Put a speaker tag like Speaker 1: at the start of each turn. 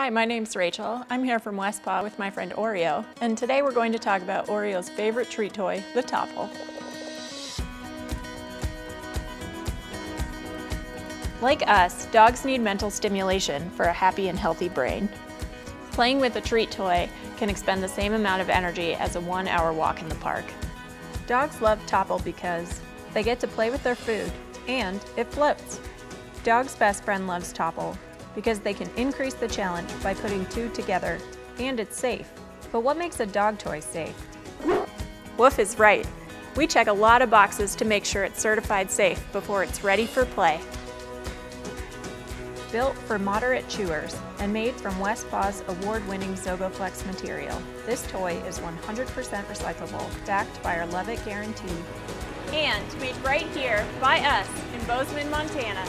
Speaker 1: Hi, my name's Rachel. I'm here from West Paw with my friend Oreo, and today we're going to talk about Oreo's favorite treat toy, the Toppl. Like us, dogs need mental stimulation for a happy and healthy brain. Playing with a treat toy can expend the same amount of energy as a one-hour walk in the park. Dogs love Toppl because they get to play with their food, and it floats. Dog's best friend loves Toppl because they can increase the challenge by putting two together, and it's safe. But what makes a dog toy safe? Woof is right. We check a lot of boxes to make sure it's certified safe before it's ready for play. Built for moderate chewers and made from West Paw's award-winning ZogoFlex material, this toy is 100% recyclable, backed by our Love It guarantee, and made right here by us in Bozeman, Montana.